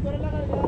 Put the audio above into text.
tú eres la.